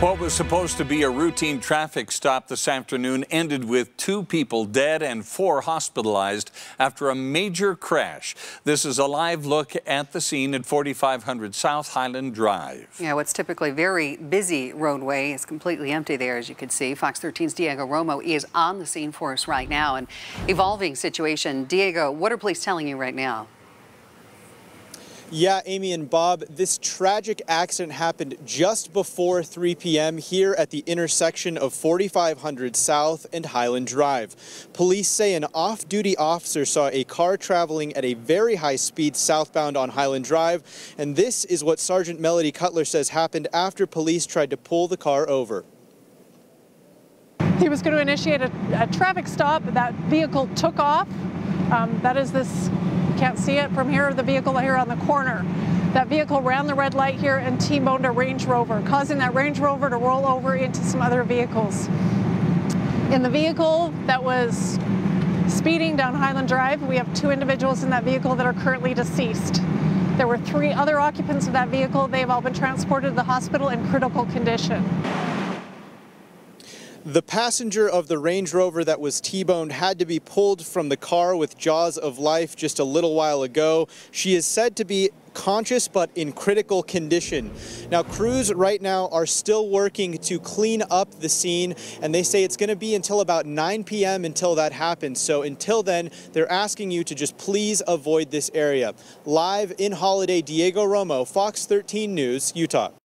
What was supposed to be a routine traffic stop this afternoon ended with two people dead and four hospitalized after a major crash. This is a live look at the scene at 4500 South Highland Drive. Yeah, what's typically very busy roadway is completely empty there, as you can see. Fox 13's Diego Romo is on the scene for us right now. An evolving situation. Diego, what are police telling you right now? Yeah, Amy and Bob, this tragic accident happened just before 3 p.m. here at the intersection of 4500 South and Highland Drive. Police say an off-duty officer saw a car traveling at a very high speed southbound on Highland Drive, and this is what Sergeant Melody Cutler says happened after police tried to pull the car over. He was going to initiate a, a traffic stop. That vehicle took off. Um, that is this can't see it from here, the vehicle here on the corner. That vehicle ran the red light here and T-boned a Range Rover, causing that Range Rover to roll over into some other vehicles. In the vehicle that was speeding down Highland Drive, we have two individuals in that vehicle that are currently deceased. There were three other occupants of that vehicle. They've all been transported to the hospital in critical condition. The passenger of the Range Rover that was T-boned had to be pulled from the car with jaws of life just a little while ago. She is said to be conscious but in critical condition. Now crews right now are still working to clean up the scene and they say it's going to be until about 9 p.m. until that happens. So until then they're asking you to just please avoid this area. Live in Holladay Diego Romo, Fox 13 News, Utah.